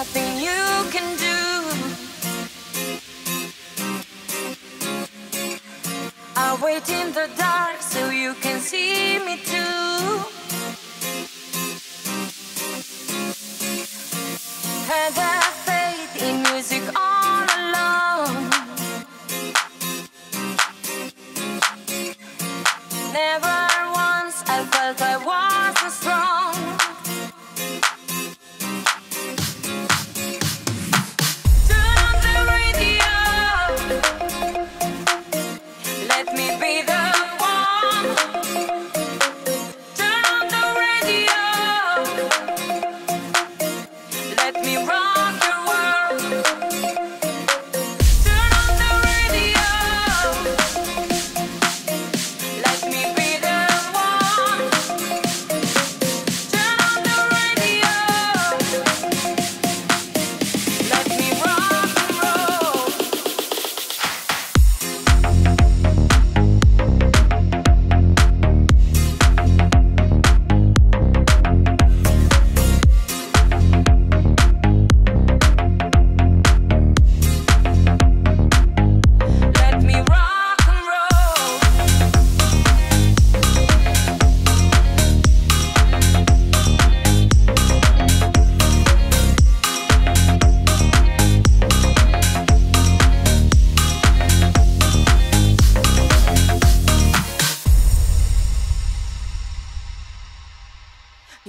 nothing you can do. I wait in the dark so you can see me too. Had a faith in music all along. Never once I felt I wasn't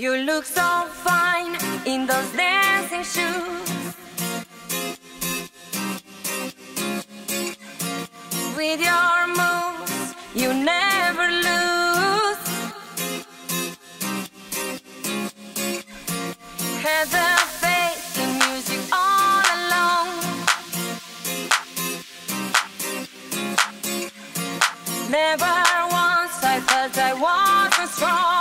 You look so fine in those dancing shoes. With your moves, you never lose. Had the faith in music all along. Never once I felt I wasn't strong.